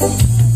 Música